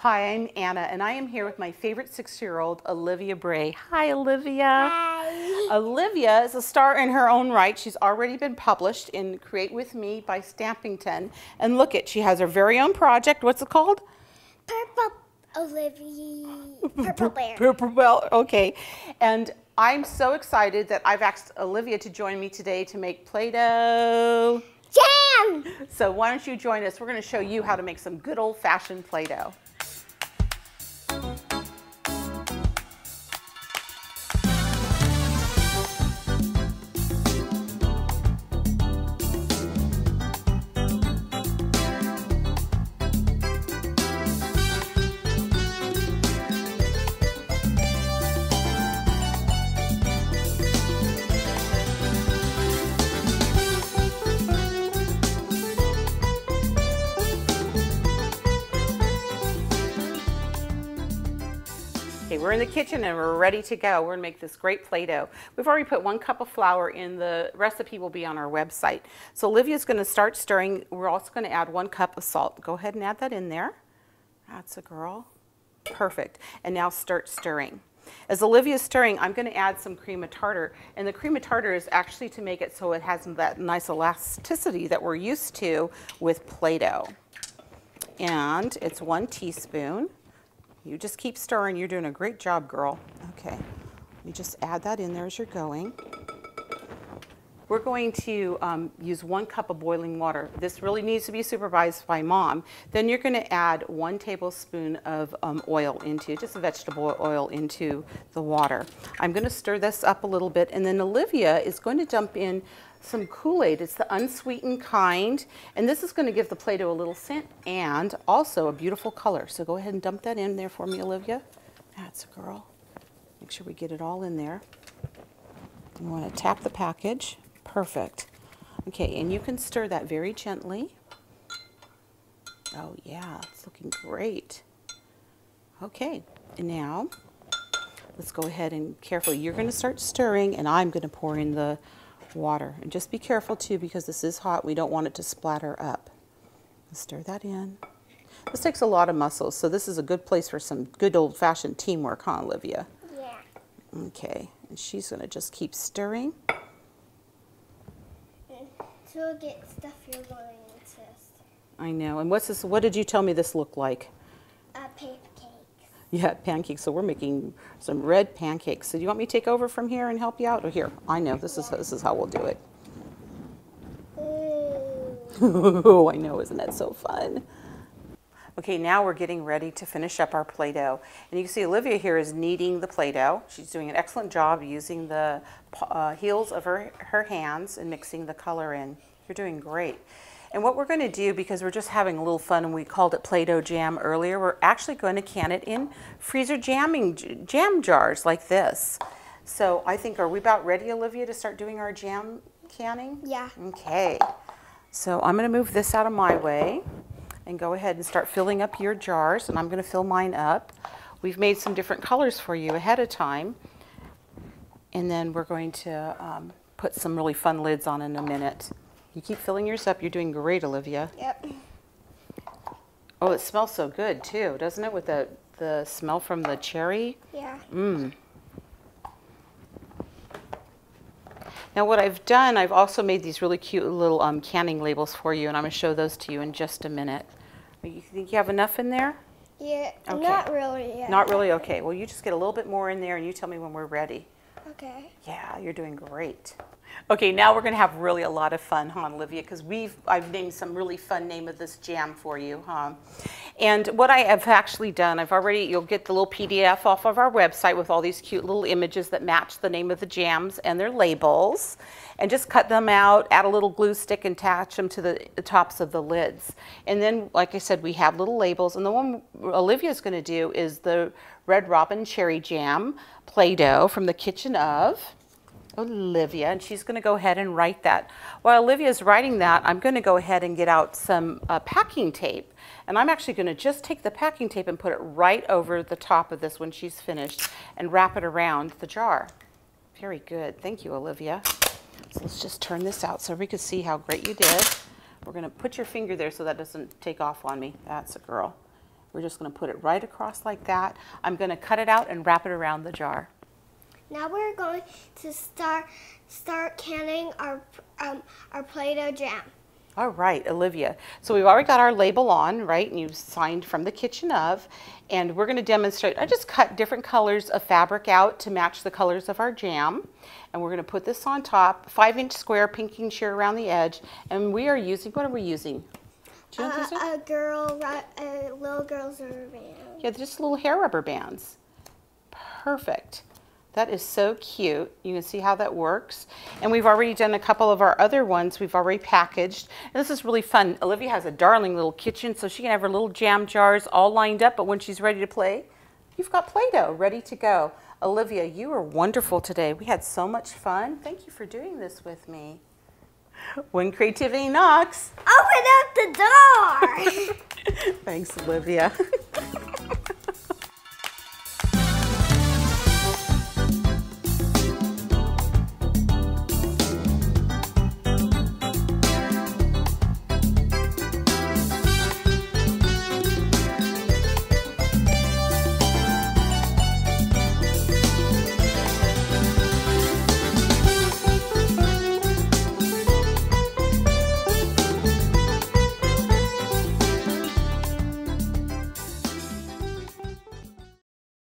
Hi, I'm Ana, and I am here with my favorite six-year-old, Olivia Bray. Hi, Olivia. Hi. Olivia is a star in her own right. She's already been published in Create With Me by Stampington. And look it, she has her very own project. What's it called? Purple Olivia. Purple bear. Purple Bell. Okay. And I'm so excited that I've asked Olivia to join me today to make Play-Doh. Jam! So why don't you join us? We're going to show you how to make some good old-fashioned Play-Doh. Okay, we're in the kitchen and we're ready to go. We're gonna make this great Play-Doh. We've already put one cup of flour in. The recipe will be on our website. So Olivia's gonna start stirring. We're also gonna add one cup of salt. Go ahead and add that in there. That's a girl. Perfect. And now start stirring. As Olivia's stirring, I'm gonna add some cream of tartar. And the cream of tartar is actually to make it so it has that nice elasticity that we're used to with Play-Doh. And it's one teaspoon. You just keep stirring. You're doing a great job, girl. Okay. You just add that in there as you're going. We're going to um, use one cup of boiling water. This really needs to be supervised by mom. Then you're going to add one tablespoon of um, oil into, just vegetable oil into the water. I'm going to stir this up a little bit and then Olivia is going to dump in some Kool-Aid. It's the unsweetened kind, and this is going to give the Play-Doh a little scent and also a beautiful color. So go ahead and dump that in there for me, Olivia. That's a girl. Make sure we get it all in there. You want to tap the package. Perfect. Okay, and you can stir that very gently. Oh yeah, it's looking great. Okay, and now let's go ahead and carefully, you're going to start stirring and I'm going to pour in the water. And just be careful too because this is hot. We don't want it to splatter up. Stir that in. This takes a lot of muscles, so this is a good place for some good old-fashioned teamwork, huh, Olivia? Yeah. Okay, and she's going to just keep stirring. So get stuff you're going to. I know. And what's this? What did you tell me this looked like? Uh, pancakes. Yeah, pancakes. So we're making some red pancakes. So do you want me to take over from here and help you out? Or here, I know. This is this is how we'll do it. Ooh. oh, I know. Isn't that so fun? Okay, now we're getting ready to finish up our Play-Doh. And you can see Olivia here is kneading the Play-Doh. She's doing an excellent job using the uh, heels of her, her hands and mixing the color in. You're doing great. And what we're going to do, because we're just having a little fun and we called it Play-Doh jam earlier, we're actually going to can it in freezer jamming jam jars like this. So I think, are we about ready, Olivia, to start doing our jam canning? Yeah. Okay. So I'm going to move this out of my way and go ahead and start filling up your jars. And I'm going to fill mine up. We've made some different colors for you ahead of time. And then we're going to um, put some really fun lids on in a minute. You keep filling yours up. You're doing great, Olivia. Yep. Oh, it smells so good too, doesn't it? With the, the smell from the cherry. Yeah. Mmm. Now what I've done, I've also made these really cute little um, canning labels for you, and I'm going to show those to you in just a minute. You think you have enough in there? Yeah. Okay. Not really. Yeah. Not really? Okay. Well, you just get a little bit more in there, and you tell me when we're ready. Okay. Yeah, you're doing great. Okay, now we're going to have really a lot of fun, huh, Olivia? Because we've I've named some really fun name of this jam for you, huh? And what I have actually done, I've already you'll get the little PDF off of our website with all these cute little images that match the name of the jams and their labels, and just cut them out, add a little glue stick, and attach them to the, the tops of the lids. And then, like I said, we have little labels, and the one Olivia's going to do is the Red Robin Cherry Jam Play-Doh from the Kitchen of. Olivia, and she's going to go ahead and write that. While Olivia's writing that, I'm going to go ahead and get out some uh, packing tape. And I'm actually going to just take the packing tape and put it right over the top of this when she's finished and wrap it around the jar. Very good. Thank you, Olivia. So let's just turn this out so we can see how great you did. We're going to put your finger there so that doesn't take off on me. That's a girl. We're just going to put it right across like that. I'm going to cut it out and wrap it around the jar. Now we're going to start start canning our um, our Play-Doh jam. All right, Olivia. So we've already got our label on, right? And you've signed from the kitchen of. And we're going to demonstrate. I just cut different colors of fabric out to match the colors of our jam. And we're going to put this on top, five inch square pinking shear around the edge. And we are using, what are we using? You know uh, a girl, a little girl's rubber band. Yeah, just little hair rubber bands. Perfect. That is so cute. You can see how that works. And we've already done a couple of our other ones. We've already packaged. And this is really fun. Olivia has a darling little kitchen, so she can have her little jam jars all lined up. But when she's ready to play, you've got Play-Doh ready to go. Olivia, you were wonderful today. We had so much fun. Thank you for doing this with me. When creativity knocks, open up the door. Thanks, Olivia.